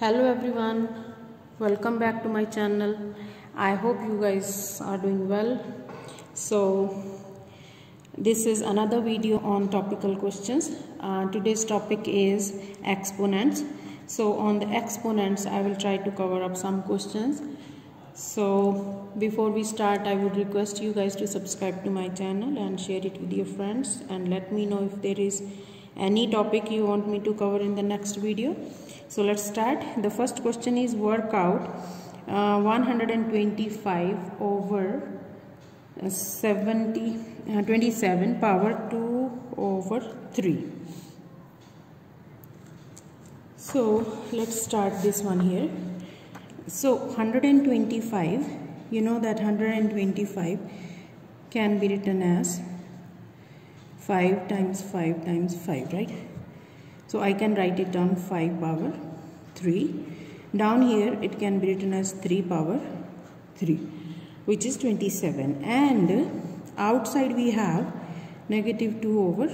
hello everyone welcome back to my channel. I hope you guys are doing well. So this is another video on topical questions. Uh, today's topic is exponents. So on the exponents i will try to cover up some questions. So before we start i would request you guys to subscribe to my channel and share it with your friends and let me know if there is any topic you want me to cover in the next video. So let's start. The first question is work out uh, 125 over uh, 70 uh, 27 power 2 over 3 so let's start this one here. So 125 you know that 125 can be written as 5 times 5 times 5 right? So I can write it down 5 power 3 down here it can be written as 3 power 3 which is 27 and outside we have negative 2 over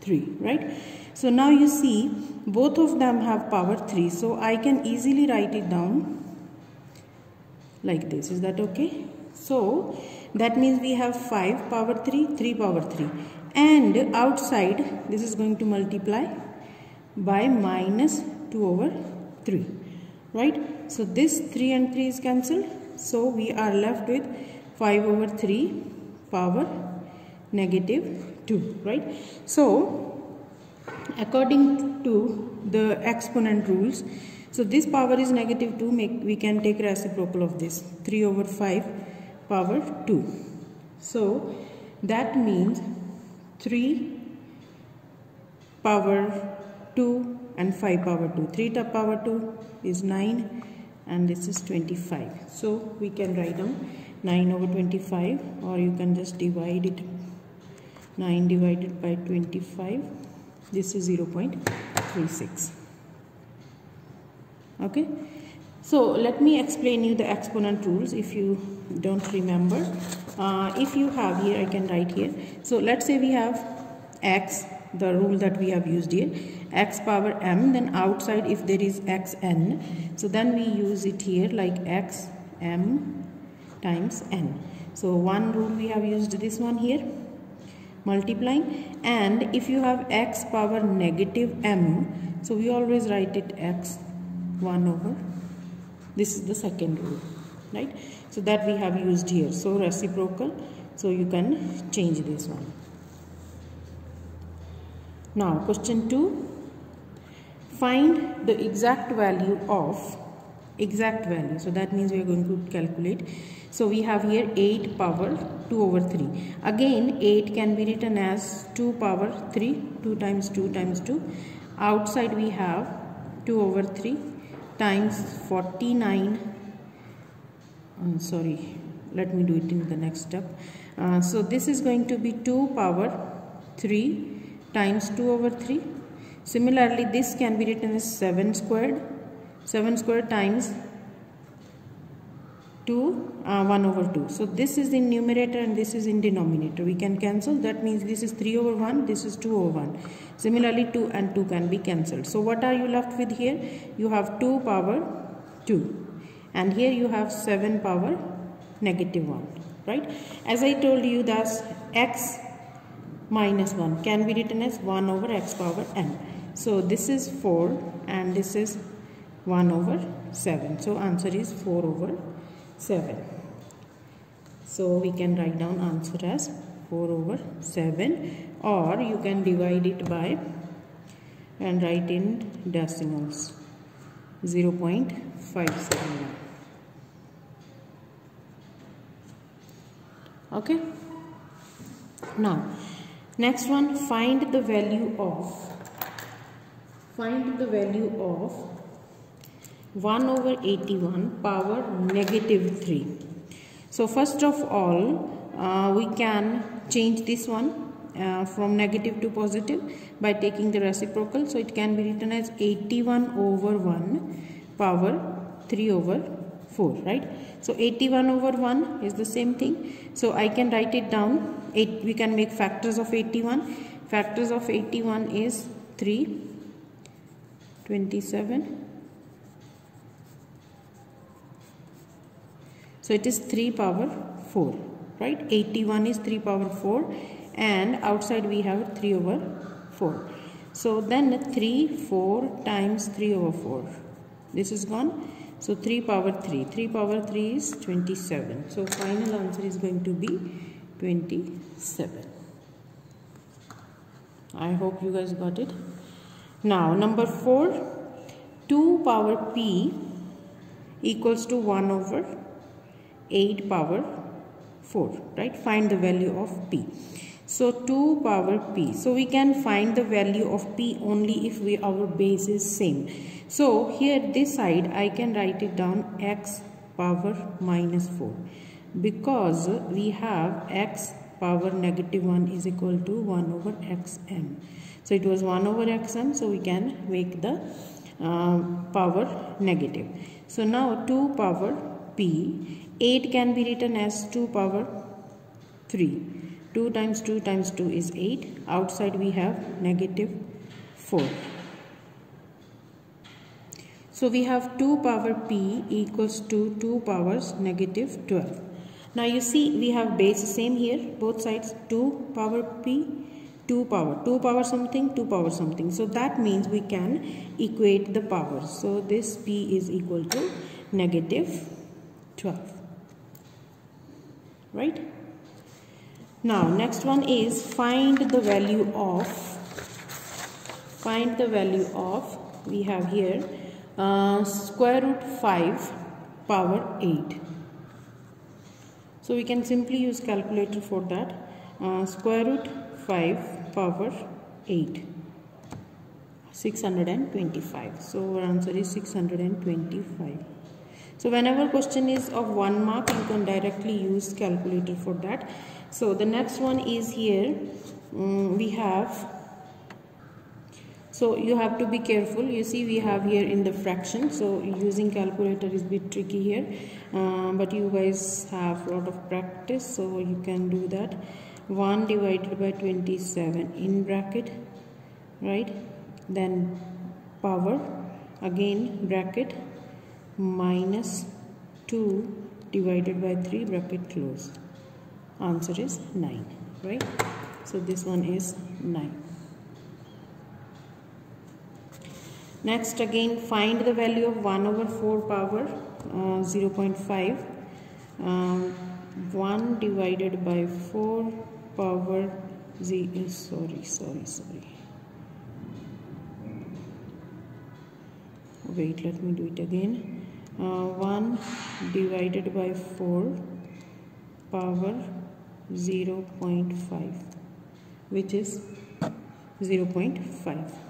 3 right? So now you see both of them have power 3 so I can easily write it down like this. Is that okay? So that means we have 5 power 3 3 power 3 and outside this is going to multiply by minus 2 over 3 right? So this 3 and 3 is cancelled. So we are left with 5 over 3 power negative 2 right? So according to the exponent rules so this power is negative 2 make we can take reciprocal of this 3 over 5 power 2 so that means 3 power 2 and 5 power 2 3 to power 2 is 9 and this is 25 so we can write down 9 over 25 or you can just divide it. 9 divided by 25 this is 0.36 okay? So let me explain you the exponent rules if you don't remember. Uh, if you have here I can write here. So let's say we have x the rule that we have used here. X power m then outside if there is xn so then we use it here like x m times n. So one rule we have used this one here multiplying. And if you have x power negative m so we always write it x 1 over. This is the second rule right so that we have used here. So reciprocal. So you can change this one. Now question 2 find the exact value of exact value. So that means we are going to calculate. So we have here 8 power 2 over 3 again 8 can be written as 2 power 3 2 times 2 times 2 outside we have 2 over 3 times 49 uh, sorry let me do it in the next step. Uh, so this is going to be 2 power 3 times 2 over 3 similarly this can be written as 7 squared. 7 squared times 2 uh, 1 over 2 so this is in numerator and this is in denominator. We can cancel. That means this is 3 over 1 this is 2 over 1 similarly 2 and 2 can be cancelled. So what are you left with here? You have 2 power 2 and here you have 7 power negative 1 right? As I told you that x minus 1 can be written as 1 over x power n. So this is 4 and this is 1 over 7 so answer is 4 over 7 so we can write down answer as 4 over 7 or you can divide it by and write in decimals 0.571 okay? Now next one find the value of find the value of 1 over 81 power negative 3 so first of all uh, we can change this one uh, from negative to positive by taking the reciprocal. So it can be written as 81 over 1 power 3 over 4 right? So 81 over 1 is the same thing. So I can write it down. 8 we can make factors of 81 factors of 81 is 3 27 so it is 3 power 4 right? 81 is 3 power 4 and outside we have 3 over 4 so then 3 4 times 3 over 4 this is gone so 3 power 3 3 power 3 is 27 so final answer is going to be 27 I hope you guys got it. Now number 4 2 power p equals to 1 over 8 power 4 right? Find the value of p. So 2 power p. So we can find the value of p only if we our base is same so here this side i can write it down x power minus 4 because we have x power negative 1 is equal to 1 over xm. So it was 1 over xm so we can make the uh, power negative. So now 2 power p 8 can be written as 2 power 3 2 times 2 times 2 is 8 outside we have negative 4 so we have 2 power p equals to 2 powers negative 12 now you see we have base same here both sides 2 power p 2 power 2 power something 2 power something. So that means we can equate the powers so this p is equal to negative 12 right? Now next one is find the value of find the value of we have here uh, square root 5 power 8 so we can simply use calculator for that. Uh, square root 5 power 8 625 so our answer is 625 so whenever question is of one mark, you can directly use calculator for that. So the next one is here. Um, we have so you have to be careful. You see we have here in the fraction. So using calculator is bit tricky here. Uh, but you guys have a lot of practice so you can do that. 1 divided by 27 in bracket right? Then power again bracket minus 2 divided by 3 bracket close answer is 9 right? So this one is 9 next again find the value of 1 over 4 power uh, 0 0.5 um, 1 divided by 4 power z is sorry sorry sorry. Wait let me do it again. Uh, 1 divided by 4 power 0 0.5 which is 0 0.5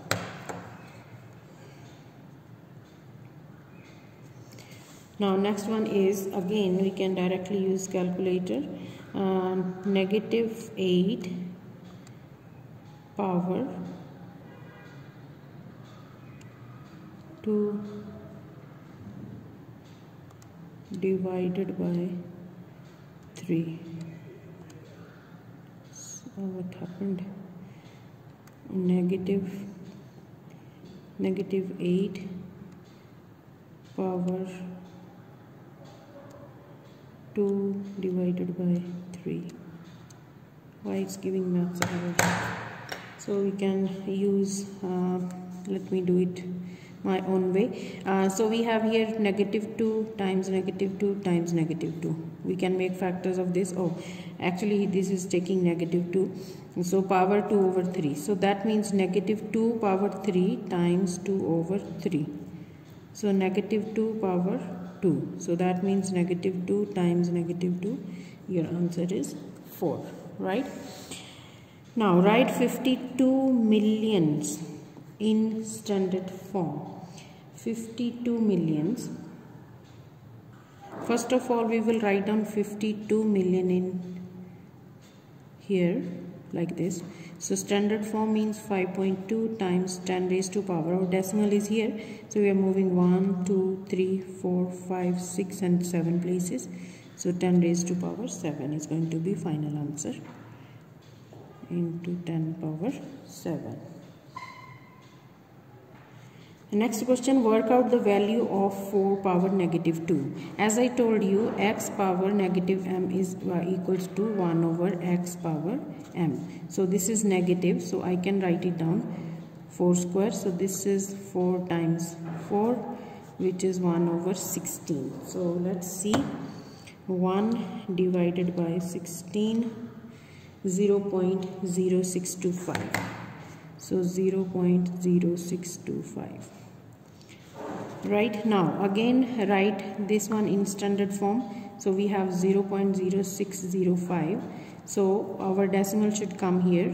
now next one is again we can directly use calculator. Uh, negative 8 power 2 divided by 3 so what happened? Negative negative 8 power 2 divided by 3 why it's giving maths error so we can use uh, let me do it my own way. Uh, so we have here negative 2 times negative 2 times negative 2 we can make factors of this. Oh actually this is taking negative 2 so power 2 over 3 so that means negative 2 power 3 times 2 over 3 so negative 2 power 2 so that means negative 2 times negative 2 your answer is 4 right? Now write 52 millions in standard form. 52 millions. First of all we will write down 52 million in here like this. So standard form means 5.2 times 10 raised to power. Our decimal is here. So we are moving 1 2 3 4 5 6 and 7 places. So 10 raised to power 7 is going to be final answer into 10 power 7 Next question work out the value of 4 power negative 2. As I told you x power negative m is uh, equals to 1 over x power m. So this is negative so I can write it down 4 square. So this is 4 times 4 which is 1 over 16. So let's see 1 divided by 16 0 0.0625 so 0 0.0625 right now again write this one in standard form. So we have 0 0.0605 so our decimal should come here.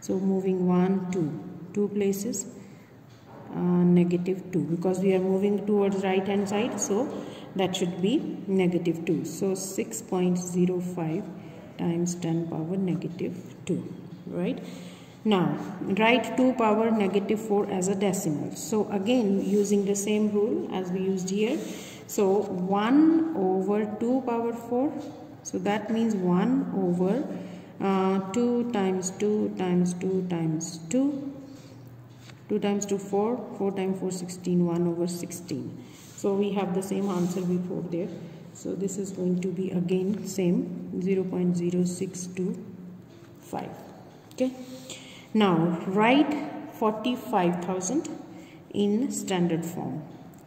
So moving one two two places uh, negative 2 because we are moving towards right hand side. So that should be negative 2 so 6.05 times 10 power negative 2 right now write 2 power negative 4 as a decimal. So again using the same rule as we used here. So 1 over 2 power 4. So that means 1 over uh, 2 times 2 times 2 times 2. 2 times 2 4. 4 times 4 16. 1 over 16. So we have the same answer before there. So this is going to be again same 0 0.0625. Okay. Now write 45,000 in standard form.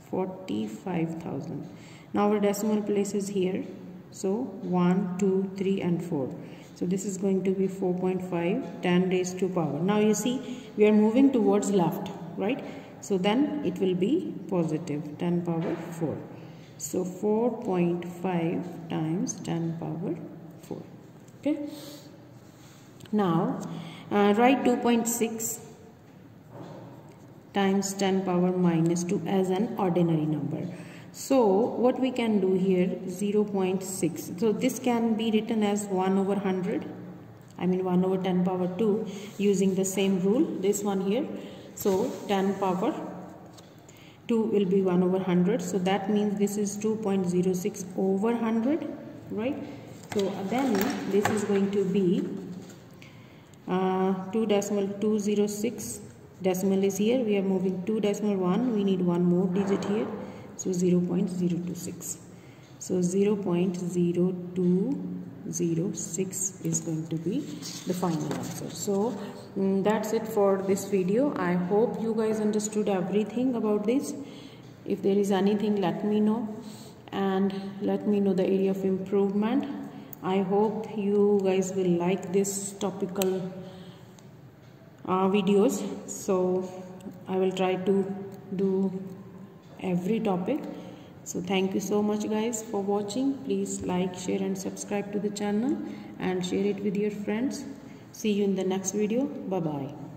45,000. Now our decimal place is here. So 1, 2, 3 and 4. So this is going to be 4.5 10 raised to power. Now you see we are moving towards left right. So then it will be positive 10 power 4. So 4.5 times 10 power 4. Okay. Now uh, write 2.6 times 10 power minus 2 as an ordinary number. So what we can do here 0.6. So this can be written as 1 over 100. I mean 1 over 10 power 2 using the same rule. This one here. So 10 power 2 will be 1 over 100. So that means this is 2.06 over 100. Right. So then this is going to be uh, 2 decimal 206 decimal is here. We are moving 2 decimal 1 we need one more digit here. So 0 0.026 so 0 0.0206 is going to be the final answer. So um, that's it for this video. I hope you guys understood everything about this. If there is anything let me know. And let me know the area of improvement I hope you guys will like this topical uh, videos. So I will try to do every topic. So thank you so much guys for watching. Please like share and subscribe to the channel and share it with your friends. See you in the next video. Bye bye